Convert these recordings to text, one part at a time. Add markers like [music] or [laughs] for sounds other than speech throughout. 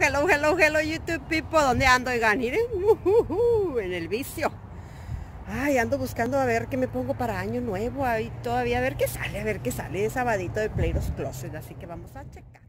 Hello, hello, hello YouTube people, ¿dónde ando? Oigan, miren, en el vicio. Ay, ando buscando a ver qué me pongo para año nuevo, ahí todavía a ver qué sale, a ver qué sale, es sabadito de Playros Closet, así que vamos a checar.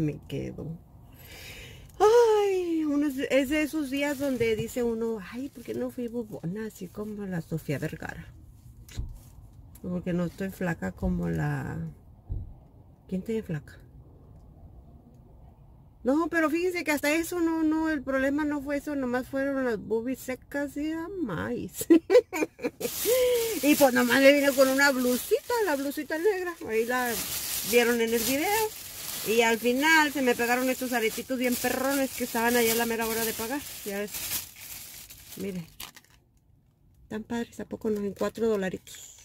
Me quedo. Ay, es de esos días donde dice uno, ay, ¿por qué no fui bubona así como la Sofía Vergara? Porque no estoy flaca como la... ¿Quién tiene flaca? No, pero fíjense que hasta eso no, no, el problema no fue eso, nomás fueron las boobies secas y más. [laughs] y pues nomás le vino con una blusita, la blusita negra, ahí la vieron en el video. Y al final se me pegaron estos aretitos bien perrones que estaban allá a la mera hora de pagar. Ya ves. Miren. Tan padres, ¿a poco no? En cuatro dolaritos.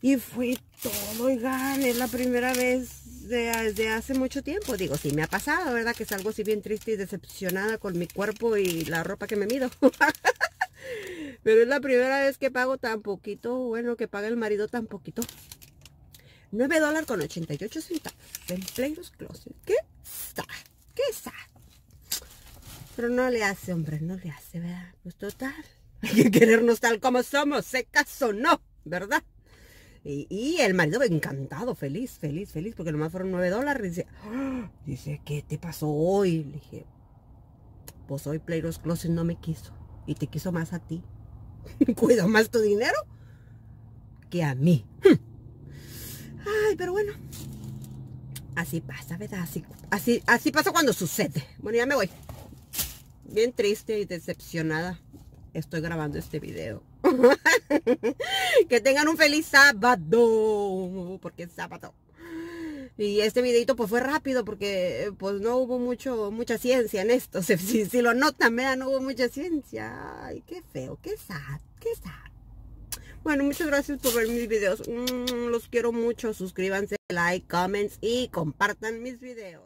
Y fui todo, oigan, es la primera vez desde hace mucho tiempo. Digo, sí me ha pasado, ¿verdad? Que salgo así bien triste y decepcionada con mi cuerpo y la ropa que me mido. [laughs] Pero es la primera vez que pago tan poquito, bueno, que paga el marido tan poquito. 9 dólares con 88 centavos en Playros Closet. ¿Qué está? ¿Qué está? Pero no le hace, hombre, no le hace, ¿verdad? Pues total. [laughs] Hay que querernos tal como somos, se o no, ¿verdad? Y, el marido encantado, feliz, feliz, feliz, porque nomás fueron nueve dólares. Dice, ¡Ah! dice, ¿qué te pasó hoy? Le dije, pues hoy Playros Closet no me quiso. Y te quiso más a ti. [laughs] Cuido más tu dinero que a mí. Ay, pero bueno. Así pasa, ¿verdad? Así, así, así pasa cuando sucede. Bueno, ya me voy. Bien triste y decepcionada. Estoy grabando este video. [laughs] que tengan un feliz sábado, porque es sábado. Y este videito pues fue rápido porque pues no hubo mucho, mucha ciencia en esto. [laughs] Si, lo notan, vean, no hubo mucha ciencia. Ay, qué feo, qué sad, qué sad. Bueno, muchas gracias por ver mis videos. Mm, los quiero mucho. Suscríbanse, like, comments y compartan mis videos.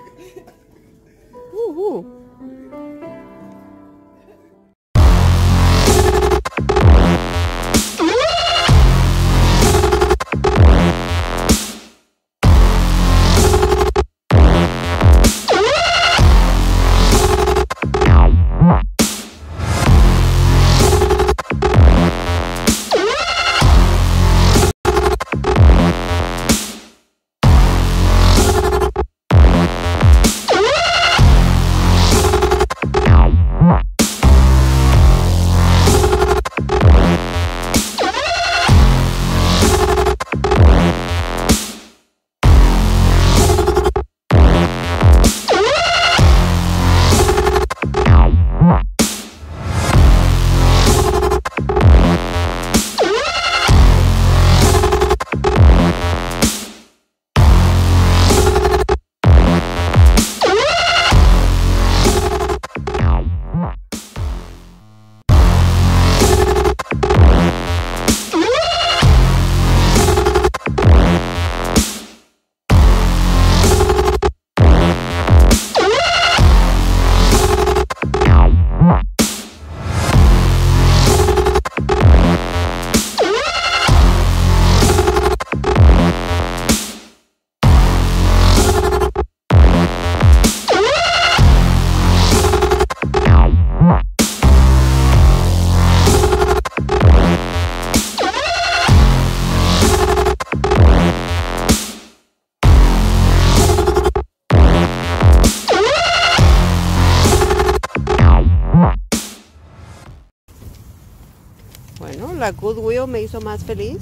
la Goodwill me hizo más feliz.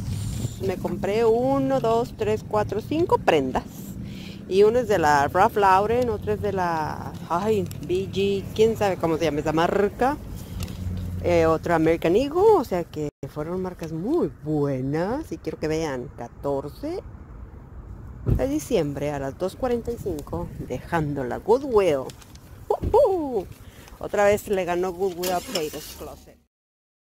Me compré uno, dos, tres, cuatro, cinco prendas. Y uno es de la Ralph Lauren, otro es de la, ay, BG, quién sabe cómo se llama esa marca. Eh, otra American Eagle, o sea que fueron marcas muy buenas. Y quiero que vean, 14 de diciembre a las 2.45, dejando la Goodwill. Otra vez le ganó Goodwill a Plato's Closet.